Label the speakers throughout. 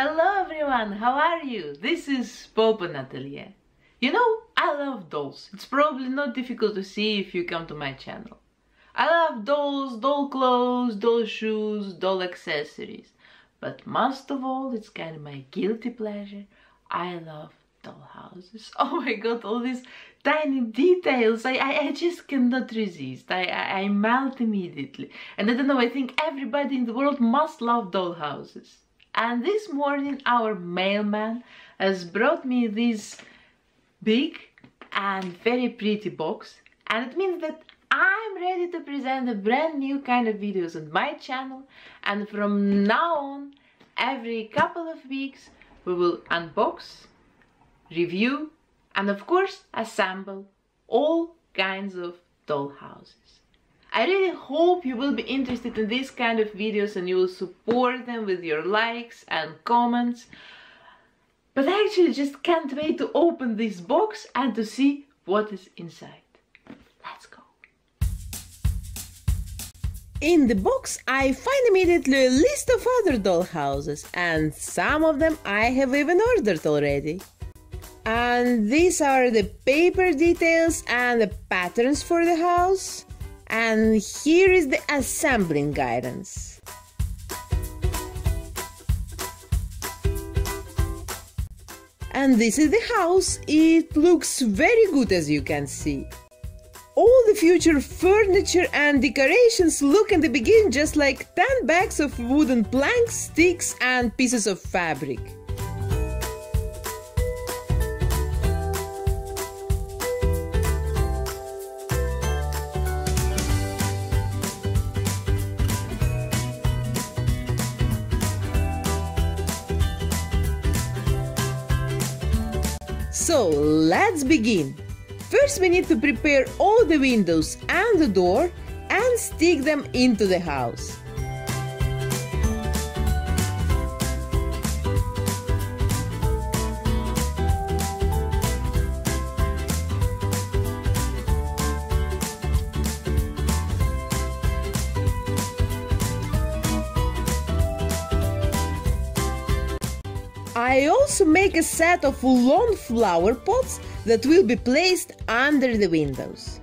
Speaker 1: Hello everyone, how are you? This is Poppen Atelier. You know, I love dolls. It's probably not difficult to see if you come to my channel. I love dolls, doll clothes, doll shoes, doll accessories. But most of all, it's kind of my guilty pleasure. I love doll houses. Oh my god, all these tiny details. I, I, I just cannot resist. I, I, I melt immediately. And I don't know, I think everybody in the world must love doll houses. And this morning our mailman has brought me this big and very pretty box. And it means that I'm ready to present a brand new kind of videos on my channel. And from now on, every couple of weeks, we will unbox, review, and of course assemble all kinds of doll houses. I really hope you will be interested in this kind of videos and you will support them with your likes and comments. But I actually just can't wait to open this box and to see what is inside. Let's go. In the box I find immediately a list of other doll houses and some of them I have even ordered already. And these are the paper details and the patterns for the house. And here is the assembling guidance. And this is the house. It looks very good as you can see. All the future furniture and decorations look in the beginning just like 10 bags of wooden planks, sticks and pieces of fabric. So let's begin. First we need to prepare all the windows and the door and stick them into the house. Also make a set of lawn flower pots that will be placed under the windows.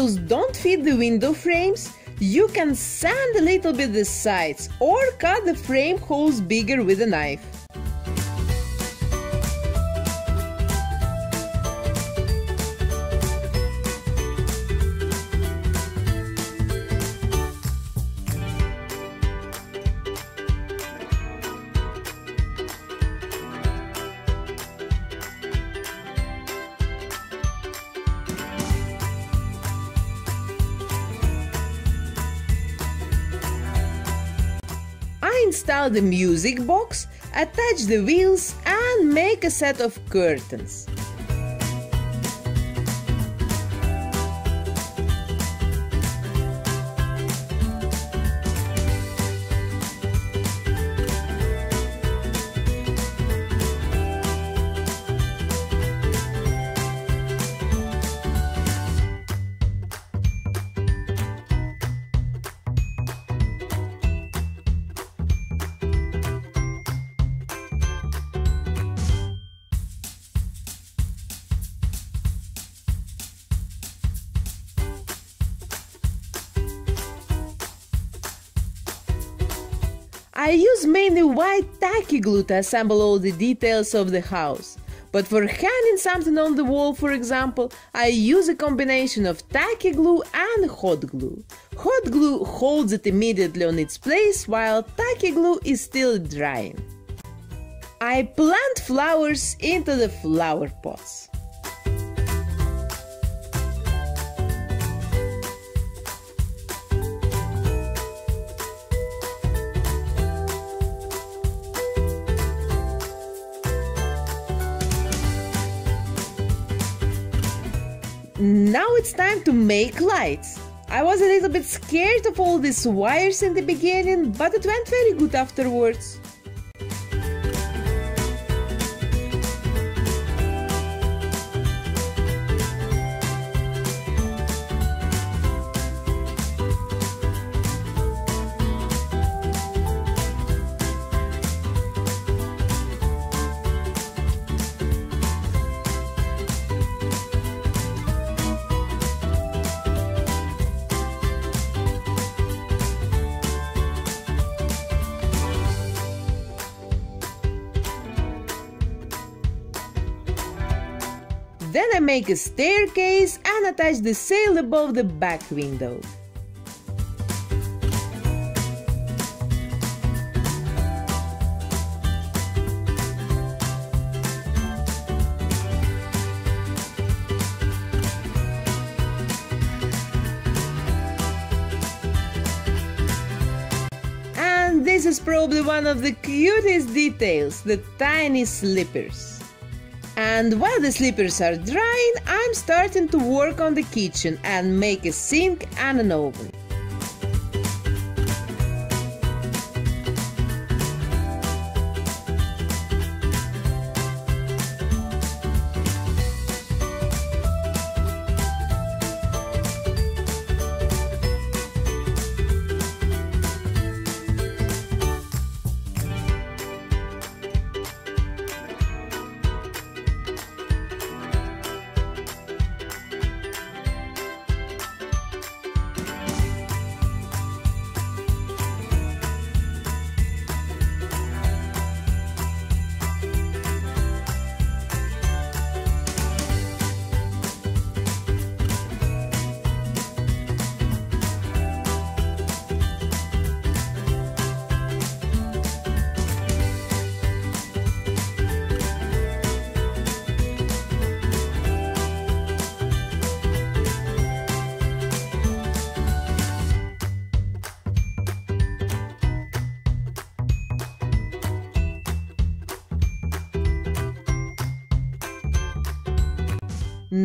Speaker 1: Windows don't fit the window frames, you can sand a little bit the sides or cut the frame holes bigger with a knife. The music box, attach the wheels and make a set of curtains. I use mainly white tacky glue to assemble all the details of the house. But for hanging something on the wall, for example, I use a combination of tacky glue and hot glue. Hot glue holds it immediately on its place while tacky glue is still drying. I plant flowers into the flower pots.
Speaker 2: Now it's time to make lights. I was a little bit scared of all these wires in the beginning, but it went very good afterwards. Then I make a staircase and attach the sail above the back window. And this is probably one of the cutest details, the tiny slippers. And while the slippers are drying, I'm starting to work on the kitchen and make a sink and an oven.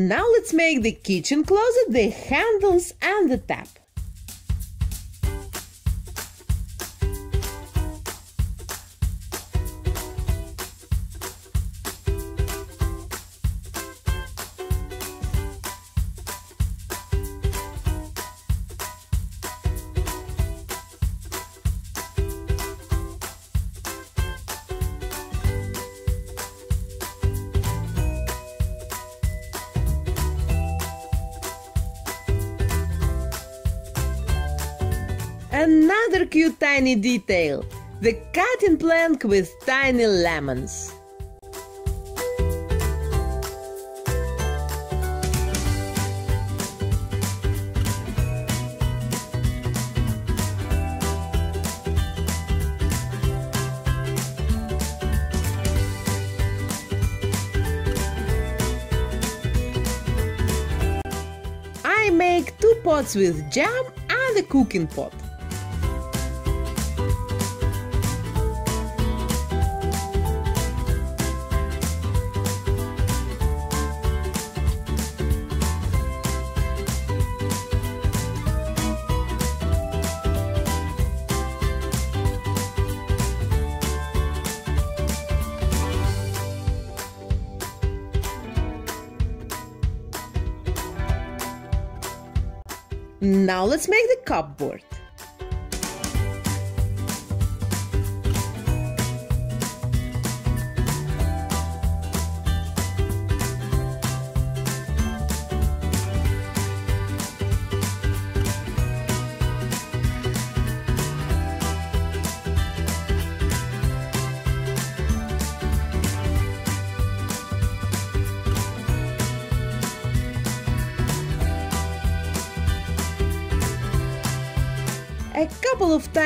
Speaker 2: Now let's make the kitchen closet, the handles and the tap. Tiny detail, the cutting plank with tiny lemons. I make two pots with jam and a cooking pot. Now let's make the cupboard.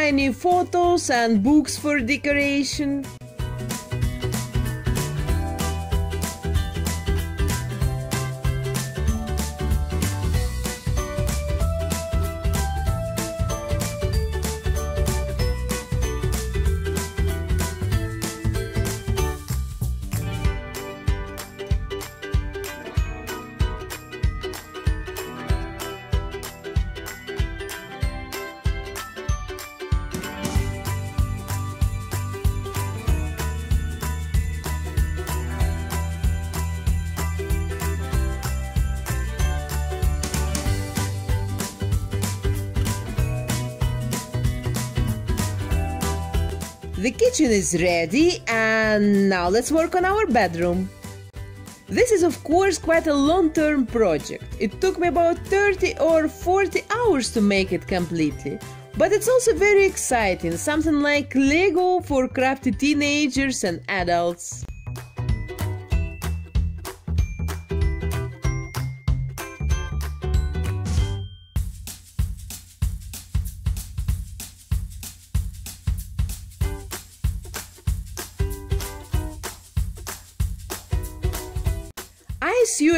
Speaker 2: Tiny photos and books for decoration. The kitchen is ready and now let's work on our bedroom. This is of course quite a long-term project. It took me about 30 or 40 hours to make it completely. But it's also very exciting, something like Lego for crafty teenagers and adults.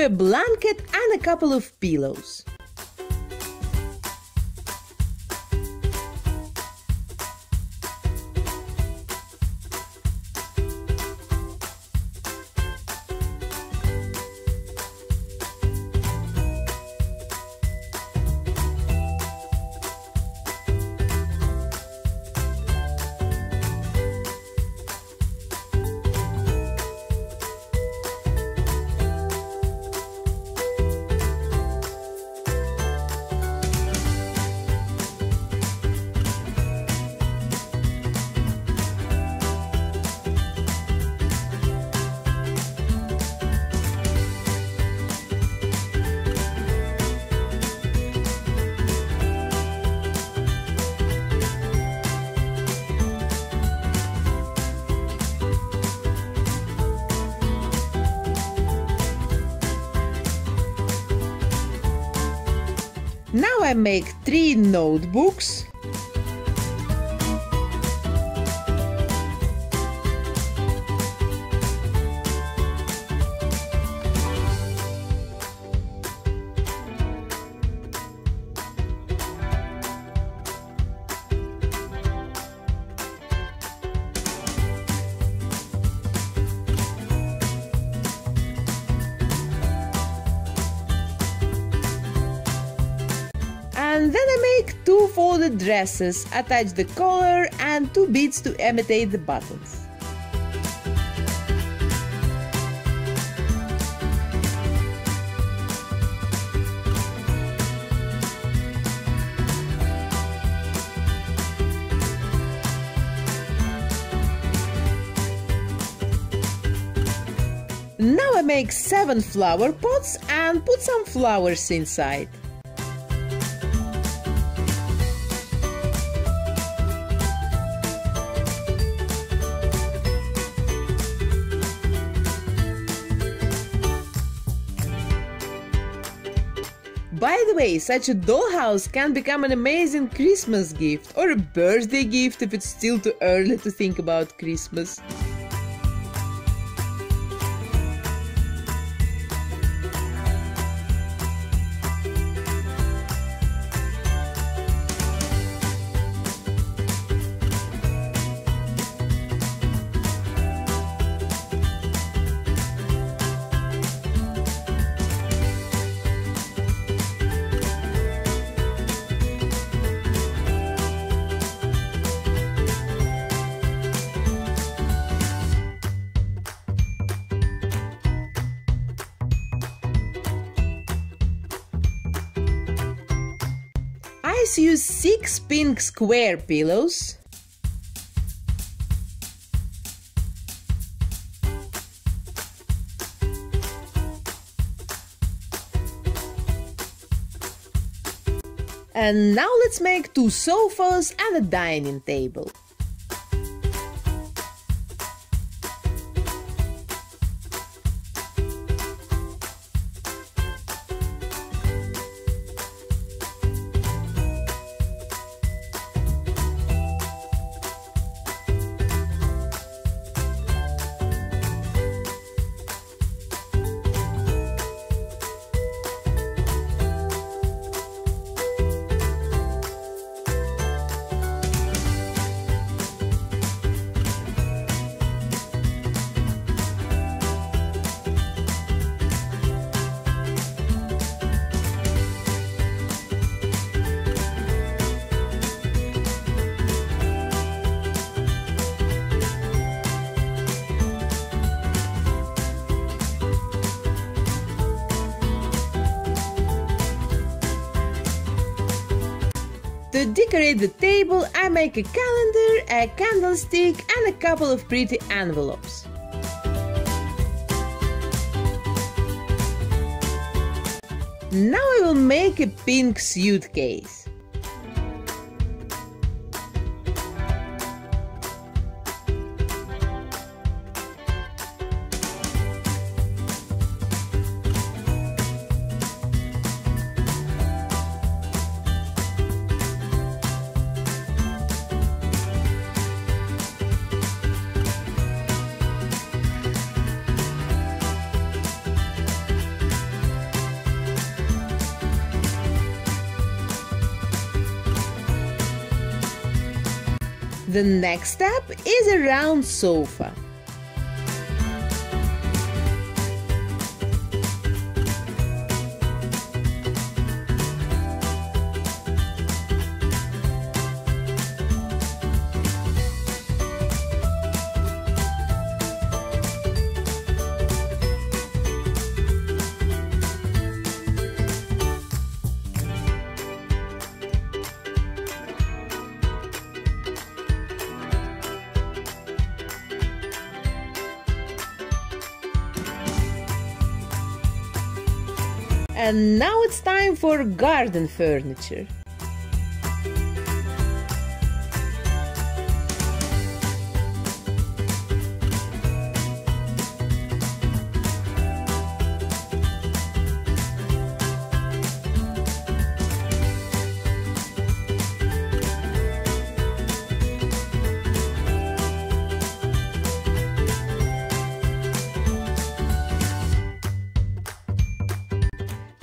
Speaker 2: A blanket and a couple of pillows. I make three notebooks. Dresses, attach the collar and two beads to imitate the buttons. Now I make seven flower pots and put some flowers inside. Way, such a dollhouse can become an amazing Christmas gift or a birthday gift if it's still too early to think about Christmas. Square pillows. And now let's make two sofas and a dining table. Decorate the table, I make a calendar, a candlestick, and a couple of pretty envelopes. Now I will make a pink suitcase. The next step is a round sofa. And now it's time for garden furniture.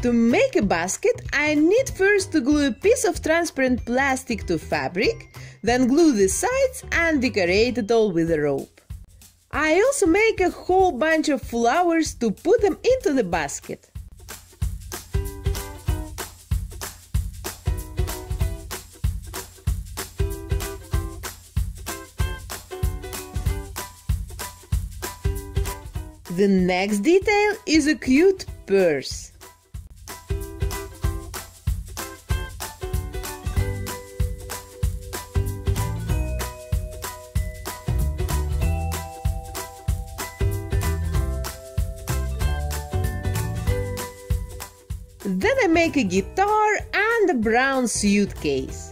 Speaker 2: To make a basket, I need first to glue a piece of transparent plastic to fabric, then glue the sides and decorate it all with a rope. I also make a whole bunch of flowers to put them into the basket. The next detail is a cute purse. Make a guitar and a brown suitcase.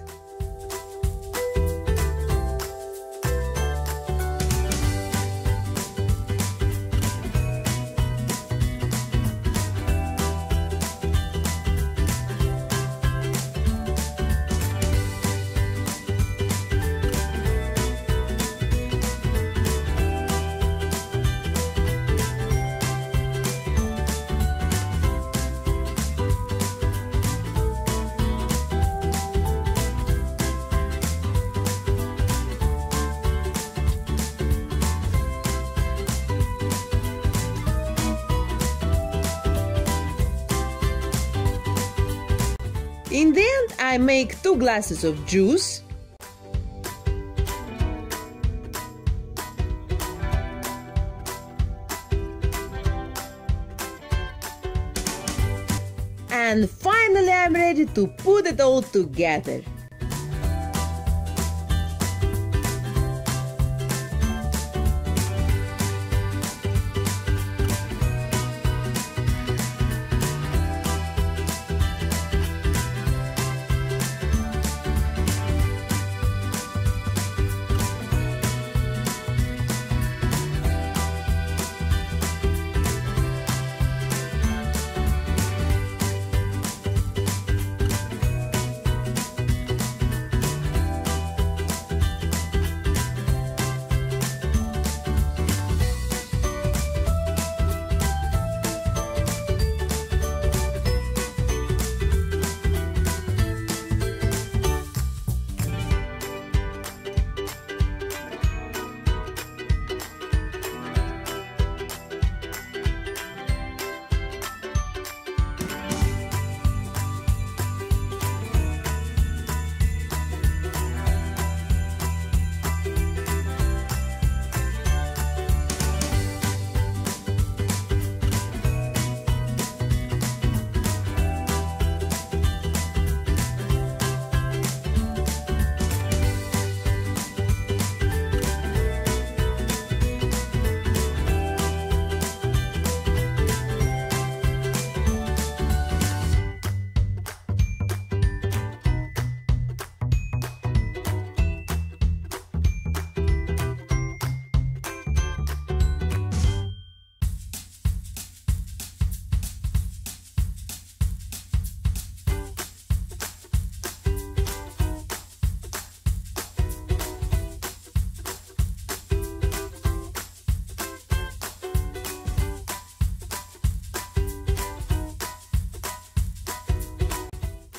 Speaker 2: I make two glasses of juice. And finally, I'm ready to put it all together.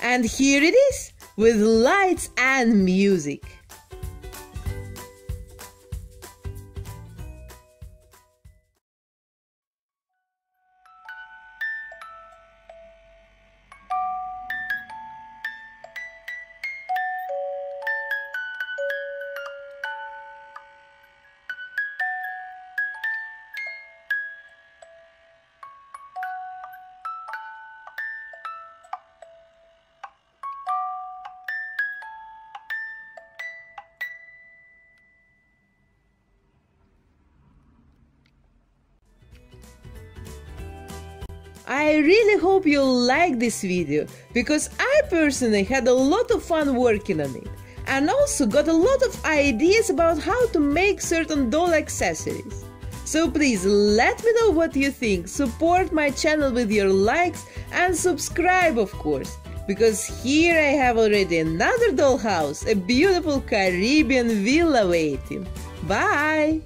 Speaker 2: And here it is, with lights and music. I really hope you like this video because I personally had a lot of fun working on it and also got a lot of ideas about how to make certain doll accessories. So please let me know what you think, support my channel with your likes and subscribe of course because here I have already another dollhouse, a beautiful Caribbean villa waiting. Bye!